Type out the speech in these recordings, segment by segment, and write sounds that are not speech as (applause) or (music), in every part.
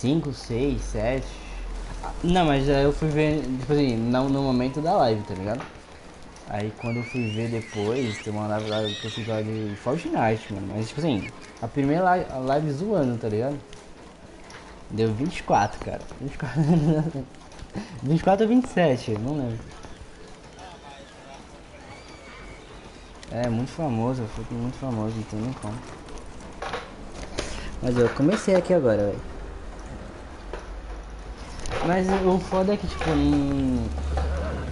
5, 6, 7. Não, mas aí eu fui ver, tipo assim, não no momento da live, tá ligado? Aí quando eu fui ver depois, tem uma live lá que eu fiz lá de Fortnite, mano. Mas tipo assim, a primeira live, a live zoando, tá ligado? Deu 24, cara. 24, 24 (laughs) ou 27, não lembro. É, muito famoso, foi muito famoso, não tem nem como. Mas eu comecei aqui agora, velho. Mas o foda é que, tipo, hum,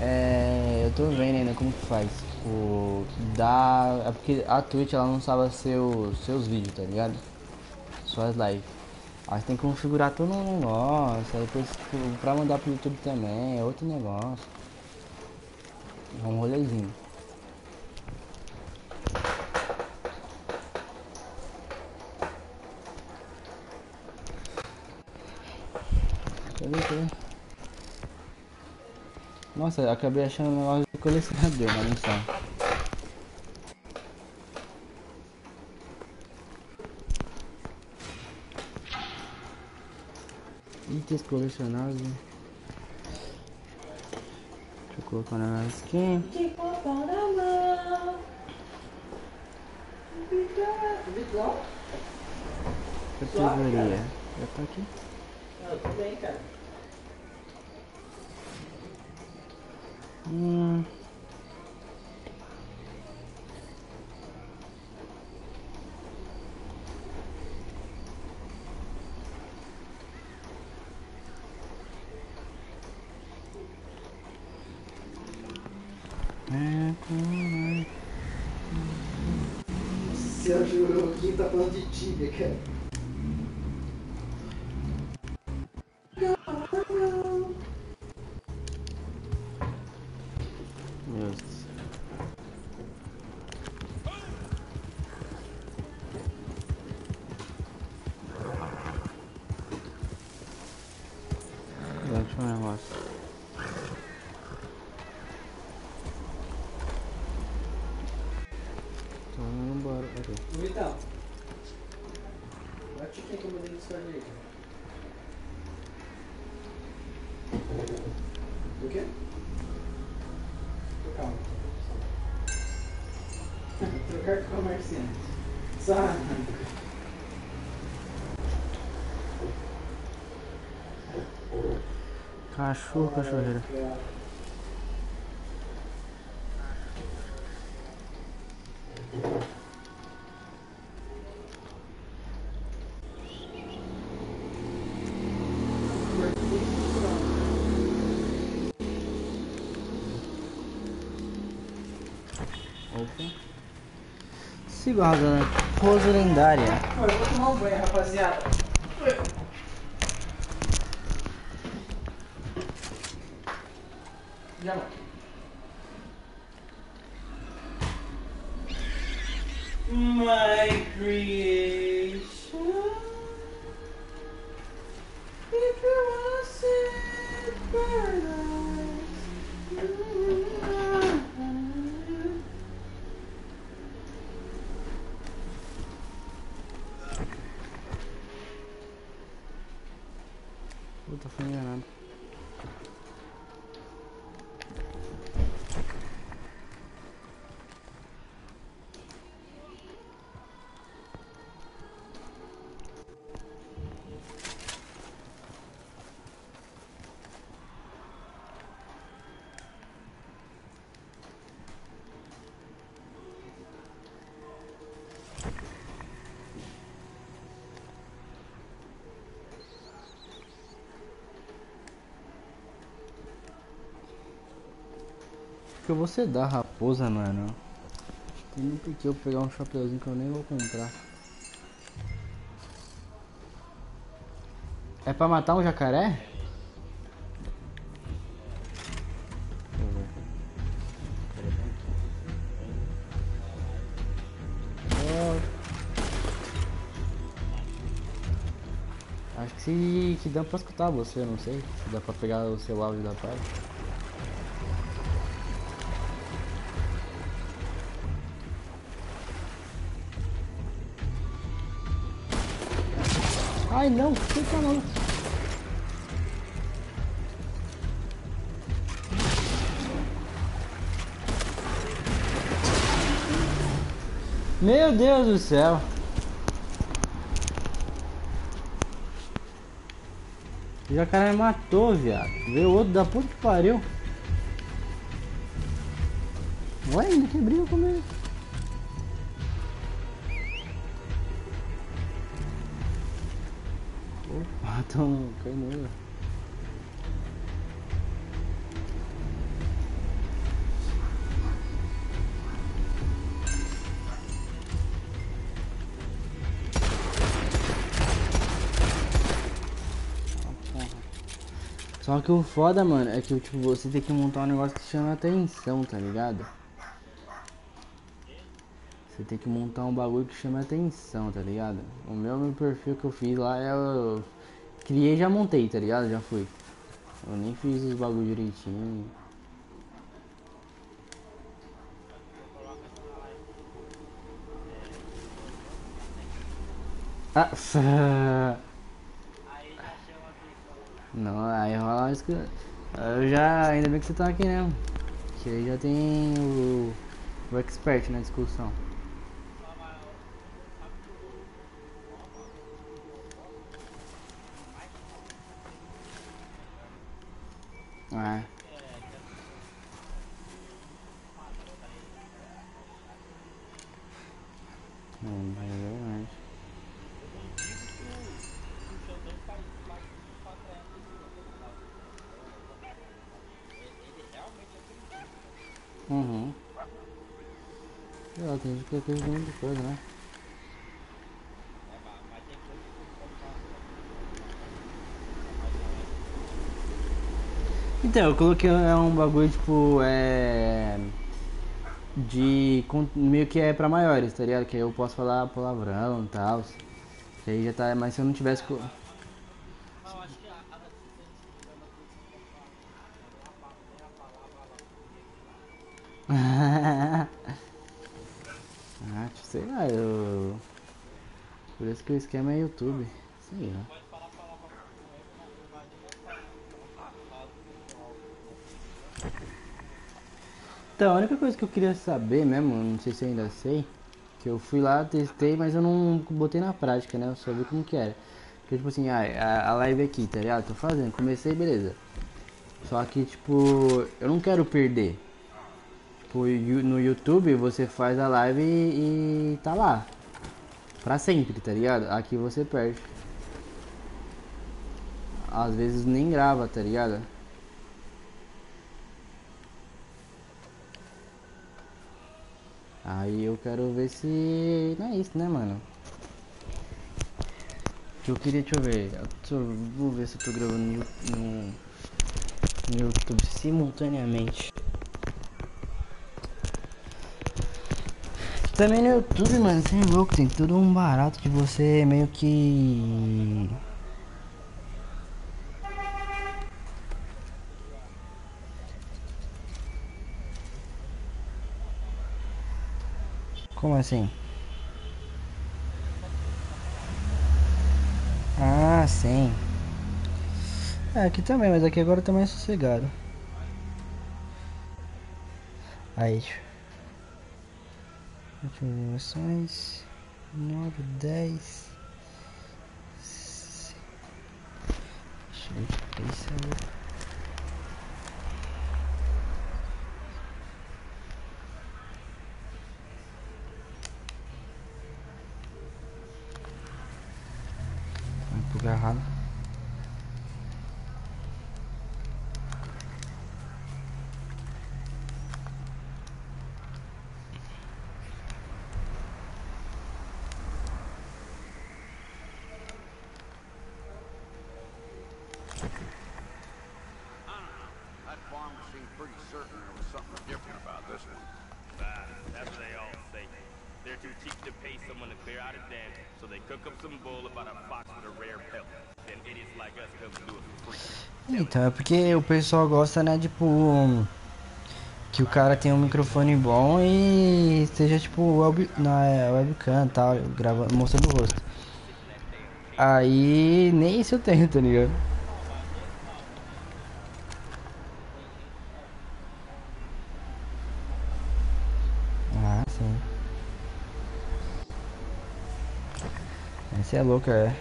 é, eu tô vendo ainda como que faz. Tipo, dá. É porque a Twitch ela não sabe seu, seus vídeos, tá ligado? Suas lives. Aí tem que configurar todo um negócio. Aí depois, tipo, pra mandar pro YouTube também, é outro negócio. É um rolezinho. Cadê, cadê? Nossa, acabei achando um negócio de colecionador, mas não são. Itens colecionáveis. Deixa eu colocar na skin. Mão. Vitrão? Categoria. Já tá aqui. Eu também, cara. Hum. Sérgio Kim tá falando de Tibia, cara. Deixa um negócio. Então vamos embora. Ok. Vitão. Bate aqui como eu Discord aí. O quê? Tô calmo. Trocar com o comerciante. Só. Cachorro, cachorreira. Opa. Siga a. Pose lendária. Eu vou tomar um banho, rapaziada. Puta, fui enganado. que você dá raposa, mano? Tem porque eu pegar um chapeuzinho que eu nem vou comprar. É pra matar um jacaré? Eu. Acho que se que dá pra escutar você, eu não sei. Se dá pra pegar o seu áudio da parte. Ai não, fica não. Meu Deus do céu. Já cara me matou, viado. Veio outro da puta que pariu. Ué, ainda que briga comigo. Caindo. Só que o foda, mano, é que tipo, você tem que montar um negócio que chama atenção, tá ligado? Você tem que montar um bagulho que chama atenção, tá ligado? O meu, meu perfil que eu fiz lá é eu criei já montei, tá ligado? Já fui. Eu nem fiz os bagulho direitinho. Ah, Não, aí rola uma discussão. Eu já. Ainda bem que você tá aqui, né? Que aí já tem o. O expert na discussão. É. Hum, é verdade. Uhum. Tem gente que acredita em muita coisa, né? Então, eu coloquei é um bagulho tipo. É. De. meio que é pra maiores, tá ligado? Que aí eu posso falar palavrão e tal. Aí já tá. Mas se eu não tivesse. (laughs) ah, sei lá, eu. Por isso que o esquema é YouTube. Sei lá. Então, a única coisa que eu queria saber mesmo, não sei se eu ainda sei, que eu fui lá, testei, mas eu não botei na prática, né? Eu só vi como que era. Porque, tipo assim, a, a live aqui, tá ligado? Tô fazendo, comecei, beleza. Só que, tipo, eu não quero perder. Tipo, no YouTube você faz a live e, e tá lá. Pra sempre, tá ligado? Aqui você perde. Às vezes nem grava, tá ligado? Aí eu quero ver se. Não é isso, né, mano? Eu queria, deixa eu ver. Eu vou ver se eu tô gravando no, no, no YouTube simultaneamente. Também no YouTube, mano, você é louco, tem tudo um barato de você meio que. Como assim? Ah, sim. É, aqui também, mas aqui agora tá mais sossegado. Aí, ações. 9, 10. Deixa eu ver, to pay someone to clear out den, so they cook up some about a fox with a rare pelt. Then idiots like us come do it for free. Então, é porque o pessoal gosta, né, tipo. Que o cara tenha um microfone bom e seja tipo web, na é, webcam e tal, gravando, mostrando o rosto. Aí nem isso eu tenho, tá ligado? Você é louco, é.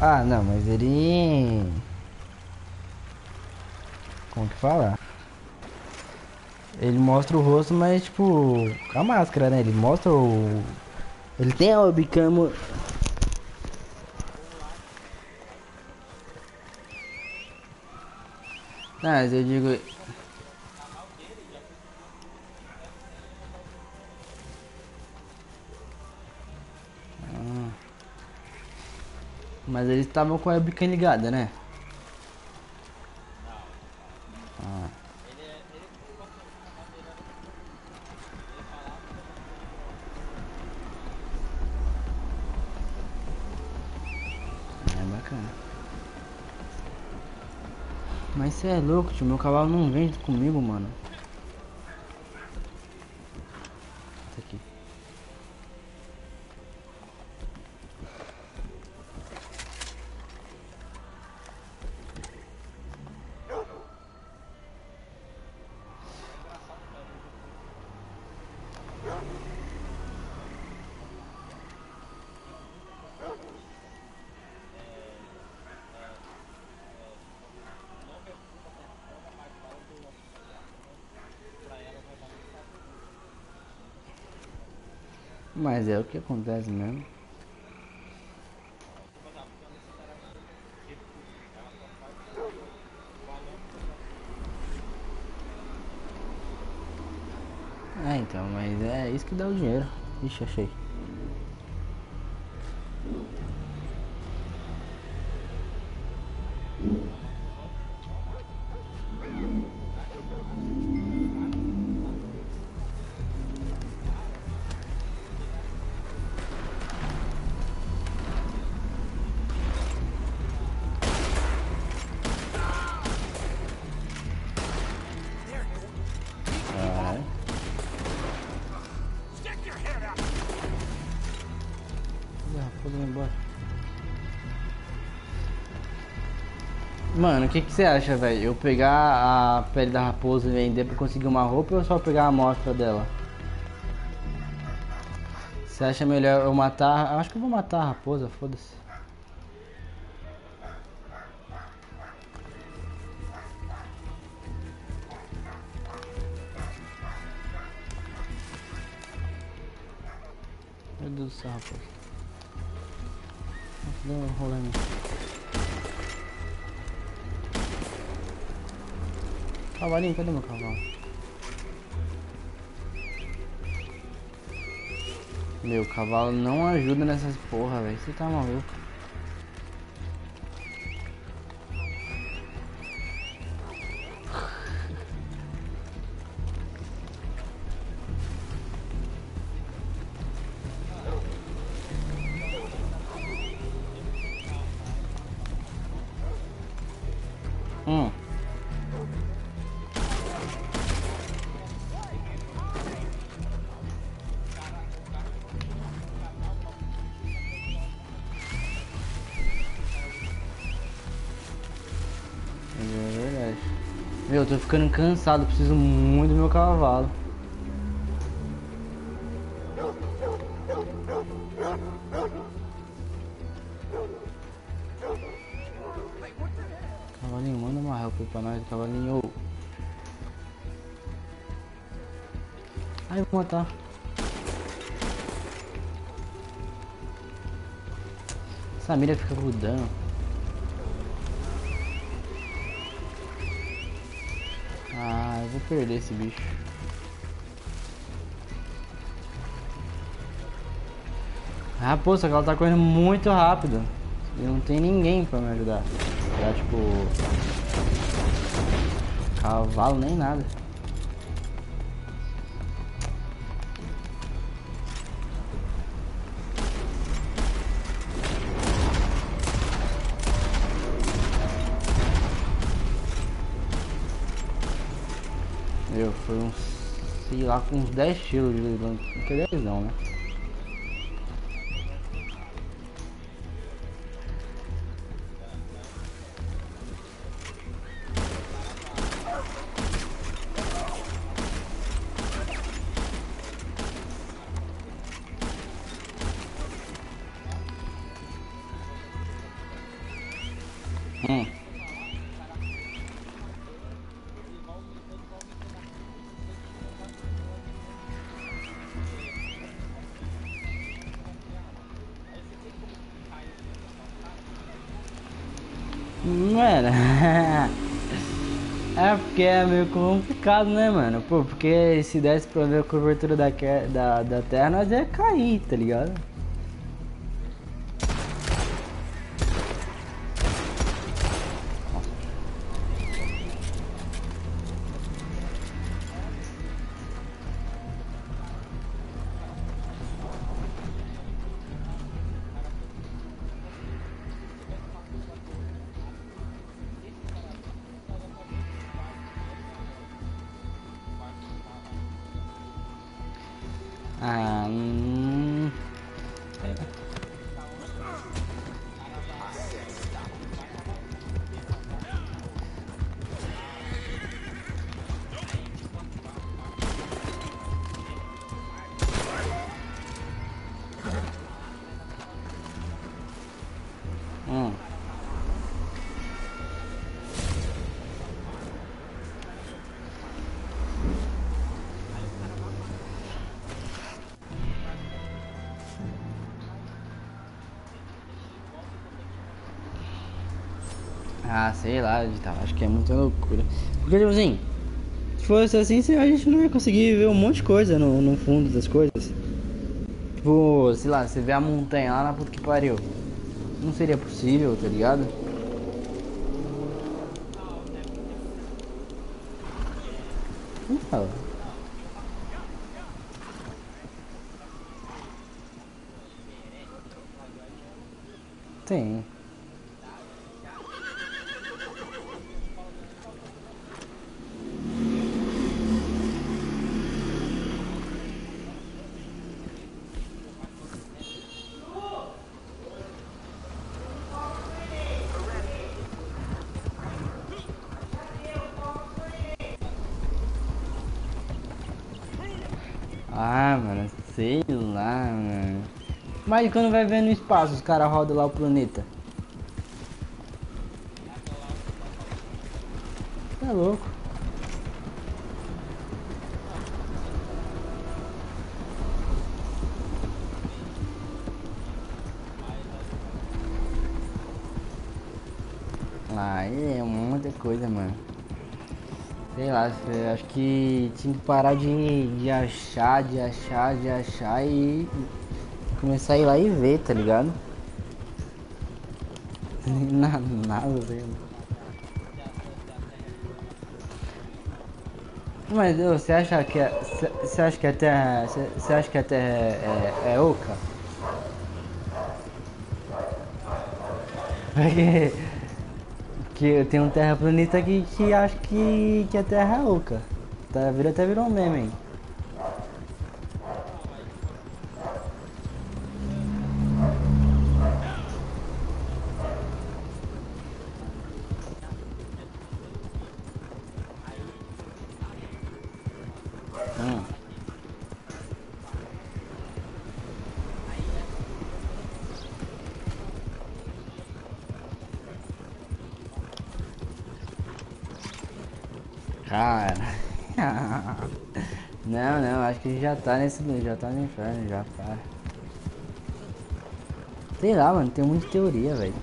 Ah, não, mas ele. Como que fala? Ele mostra o rosto, mas tipo. A máscara, né? Ele mostra o. Ele tem a webcam. Não, mas eu digo. Mas eles estavam com a webcam ligada, né? Ah. É bacana. Mas você é louco, tio. Meu cavalo não vem comigo, mano. Tá aqui. Mas é o que acontece mesmo. É, então, mas é isso que dá o dinheiro. Ixi, achei. Que, que você acha, velho? Eu pegar a pele da raposa e vender pra conseguir uma roupa ou só pegar a amostra dela? Você acha melhor eu matar? Eu acho que eu vou matar a raposa, foda-se. Meu Deus do céu, raposa. Deu um rolê Cavalinho, cadê meu cavalo? Meu cavalo não ajuda nessas porra, velho. Você tá maluco? Eu tô ficando cansado, preciso muito do meu cavalo. Cavalinho, manda uma help pra nós, cavalinho. Ai, vou matar. Essa mira fica grudando. Ah, eu vou perder esse bicho. Ah, pô, só que ela tá correndo muito rápido. E não tem ninguém pra me ajudar. Pra, tipo... Cavalo nem nada. Meu, foi uns, sei lá, com uns 10 tiros de. Não que 10 não, né? (laughs) é porque é meio complicado, né, mano? Pô, porque se desse pra ver a cobertura da, da, da terra, nós ia cair, tá ligado? Sei lá, tá, acho que é muita loucura. Porque, tipo assim, se fosse assim, a gente não ia conseguir ver um monte de coisa no, no fundo das coisas. Tipo, sei lá, você vê a montanha lá na puta que pariu. Não seria possível, tá ligado? Não fala. Tem. Ah, mano, sei lá, mano. Mas quando vai ver no espaço, os caras rodam lá o planeta. Tá louco. Ah, é muita coisa, mano. Sei lá, acho que tinha que parar de, de achar, de achar, de achar e começar a ir lá e ver, tá ligado? Na- Nada, velho. Mas ô, você acha que você- você acha que a Terra, você acha que a Terra é, é, é oca? (laughs) Porque que eu tenho um terraplanista aqui que acha que, que a Terra é oca. Tá, vira, até virou um meme aí. Tá nesse. Já tá no inferno, já, para. Sei lá, mano, tem muita teoria, velho.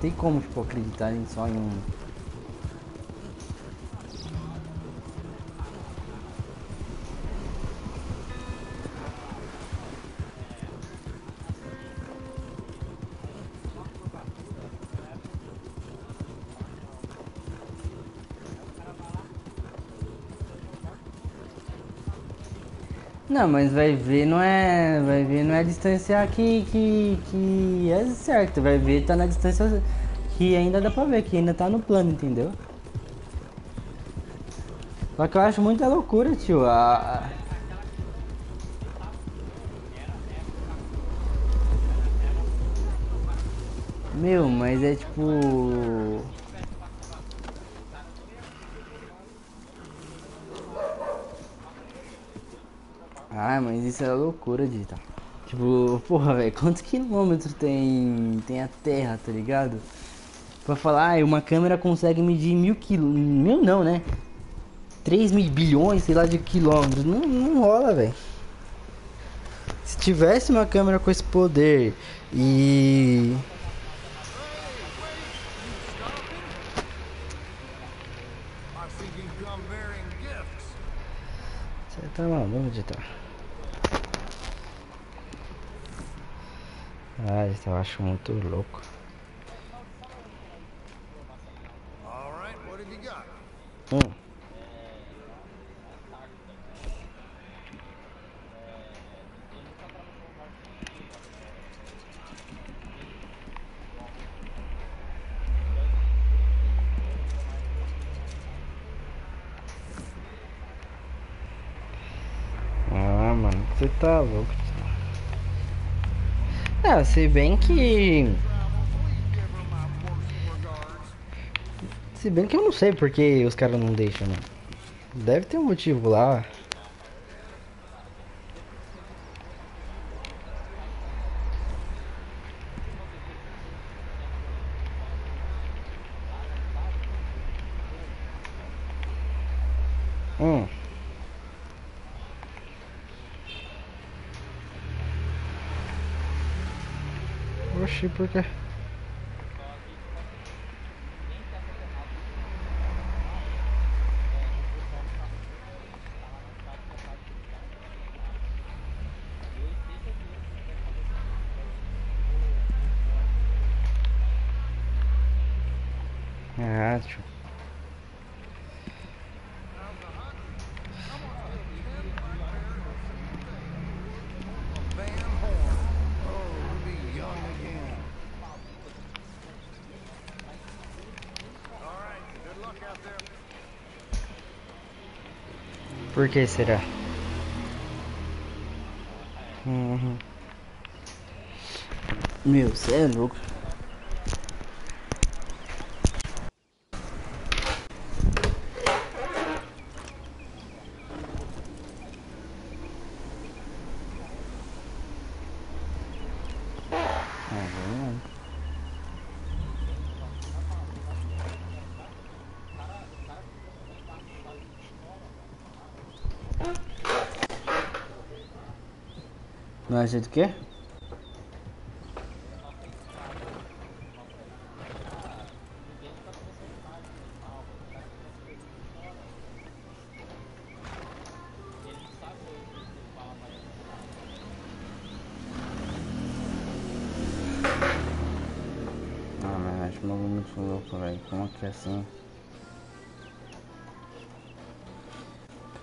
Tem como, tipo, acreditar em só em um. Não, mas vai ver não é. Vai ver não é a distância que, que, que é certo. Vai ver tá na distância que ainda dá pra ver, que ainda tá no plano, entendeu? Só que eu acho muita loucura, tio. A, Meu, mas é tipo. Ah, mas isso é loucura, Dita. Tipo, porra, velho, quantos quilômetros tem, tem a Terra, tá ligado? Pra falar, ah, uma câmera consegue medir mil quilos. Mil não, né? 3 mil bilhões, sei lá, de quilômetros. Não, não rola, velho. Se tivesse uma câmera com esse poder e. Você tá maluco de Ah, eu acho muito louco. All right, what have you got? Hum. Ah, mano, você tá louco. Se bem que. Se bem que eu não sei porque os caras não deixam, né? Deve ter um motivo lá. Hum. Oxi, por Por que será? Uhum. Meu, você é louco. É verdade. É? Ah, mas muito louco, velho. Como que é assim?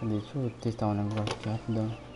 Deixa eu testar um negócio aqui rapidão.